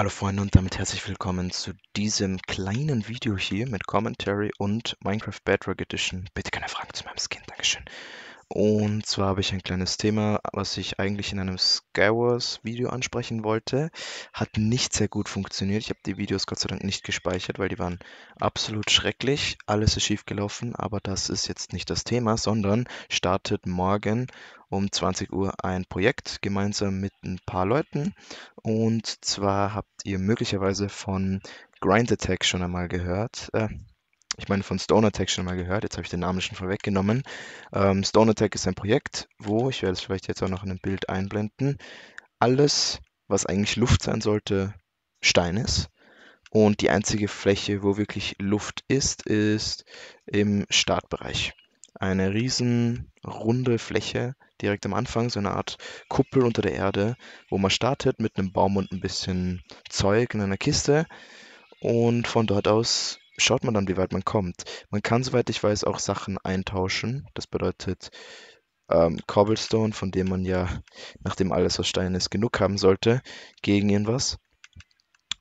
Hallo Freunde und damit herzlich willkommen zu diesem kleinen Video hier mit Commentary und Minecraft Bedrock Edition. Bitte keine Fragen zu meinem Skin, Dankeschön. Und zwar habe ich ein kleines Thema, was ich eigentlich in einem Skywars Video ansprechen wollte. Hat nicht sehr gut funktioniert. Ich habe die Videos Gott sei Dank nicht gespeichert, weil die waren absolut schrecklich. Alles ist schief gelaufen, aber das ist jetzt nicht das Thema, sondern startet morgen um 20 Uhr ein Projekt gemeinsam mit ein paar Leuten. Und zwar habt ihr möglicherweise von Grind Attack schon einmal gehört. Äh, ich meine, von Stone Attack schon mal gehört, jetzt habe ich den Namen schon vorweggenommen. Ähm, Stone Attack ist ein Projekt, wo, ich werde es vielleicht jetzt auch noch in einem Bild einblenden, alles, was eigentlich Luft sein sollte, Stein ist. Und die einzige Fläche, wo wirklich Luft ist, ist im Startbereich. Eine riesen runde Fläche direkt am Anfang, so eine Art Kuppel unter der Erde, wo man startet mit einem Baum und ein bisschen Zeug in einer Kiste. Und von dort aus schaut man dann, wie weit man kommt. Man kann, soweit ich weiß, auch Sachen eintauschen. Das bedeutet ähm, Cobblestone, von dem man ja, nachdem alles aus Stein ist, genug haben sollte, gegen irgendwas.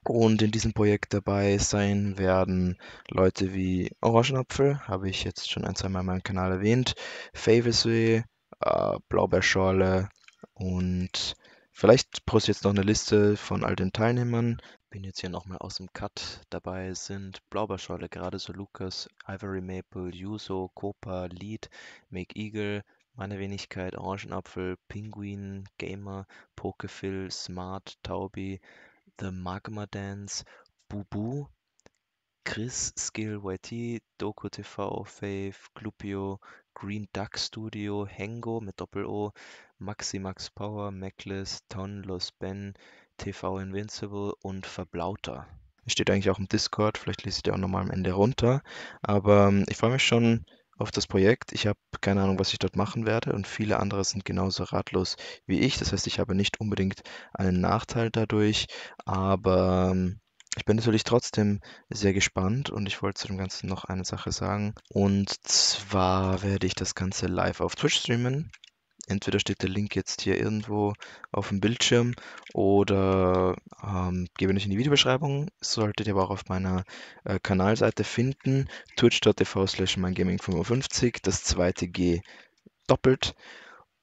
Und in diesem Projekt dabei sein werden Leute wie Orangenapfel, habe ich jetzt schon ein, zwei Mal in meinem Kanal erwähnt, Favesway, äh, Blaubeerschorle und vielleicht poste ich jetzt noch eine Liste von all den Teilnehmern, bin jetzt hier nochmal aus dem Cut. Dabei sind Blaubeerschorle, gerade so Lukas, Ivory Maple, Yuso, Copa, Lead, Make Eagle, meine Wenigkeit, Orangenapfel, Pinguin, Gamer, Pokefill, Smart, Taubi, The Magma Dance, Bubu, Chris, Skill, YT, Doku TV, Faith, Glupio, Green Duck Studio, Hengo mit Doppel-O, Maxi Max Power, Mackless, Ton, Los Ben, TV Invincible und Verblauter. Steht eigentlich auch im Discord, vielleicht lese ich die auch nochmal am Ende runter. Aber ähm, ich freue mich schon auf das Projekt. Ich habe keine Ahnung, was ich dort machen werde und viele andere sind genauso ratlos wie ich. Das heißt, ich habe nicht unbedingt einen Nachteil dadurch, aber ähm, ich bin natürlich trotzdem sehr gespannt und ich wollte zu dem Ganzen noch eine Sache sagen. Und zwar werde ich das Ganze live auf Twitch streamen. Entweder steht der Link jetzt hier irgendwo auf dem Bildschirm oder ähm, gebe ich in die Videobeschreibung. Solltet ihr aber auch auf meiner äh, Kanalseite finden. twitch.tv slash meingaming55, das zweite G doppelt.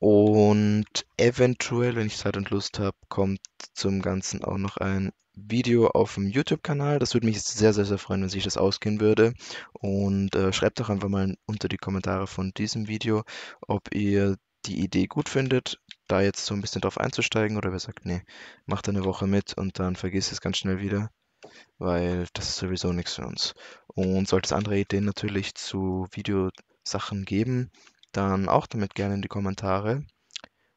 Und eventuell, wenn ich Zeit und Lust habe, kommt zum Ganzen auch noch ein Video auf dem YouTube-Kanal. Das würde mich sehr, sehr, sehr freuen, wenn sich das ausgehen würde. Und äh, schreibt doch einfach mal unter die Kommentare von diesem Video, ob ihr die Idee gut findet, da jetzt so ein bisschen drauf einzusteigen oder wer sagt, nee, macht eine Woche mit und dann vergisst es ganz schnell wieder, weil das ist sowieso nichts für uns. Und sollte es andere Ideen natürlich zu Videosachen geben, dann auch damit gerne in die Kommentare.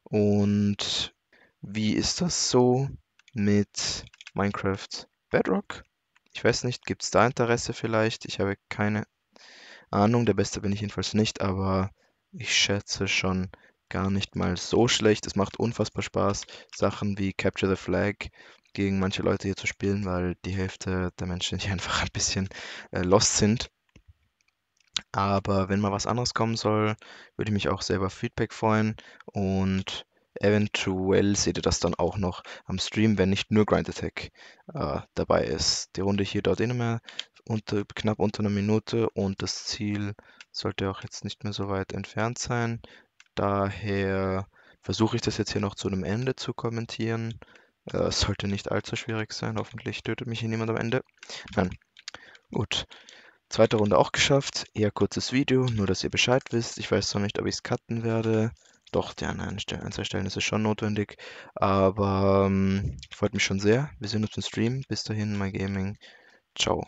Und wie ist das so mit Minecraft Bedrock? Ich weiß nicht, gibt es da Interesse vielleicht? Ich habe keine Ahnung, der Beste bin ich jedenfalls nicht, aber ich schätze schon, gar nicht mal so schlecht. Es macht unfassbar Spaß, Sachen wie Capture the Flag gegen manche Leute hier zu spielen, weil die Hälfte der Menschen hier einfach ein bisschen äh, lost sind. Aber wenn mal was anderes kommen soll, würde ich mich auch selber Feedback freuen und eventuell seht ihr das dann auch noch am Stream, wenn nicht nur Grind Attack äh, dabei ist. Die Runde hier dauert eh mehr unter, knapp unter einer Minute und das Ziel sollte auch jetzt nicht mehr so weit entfernt sein. Daher versuche ich das jetzt hier noch zu einem Ende zu kommentieren. Äh, es sollte nicht allzu schwierig sein. Hoffentlich tötet mich hier niemand am Ende. Nein. Gut. Zweite Runde auch geschafft. Eher kurzes Video, nur dass ihr Bescheid wisst. Ich weiß noch nicht, ob ich es cutten werde. Doch, ja, an ein, zwei Stellen ist es schon notwendig. Aber ähm, freut mich schon sehr. Wir sehen uns im Stream. Bis dahin, mein Gaming. Ciao.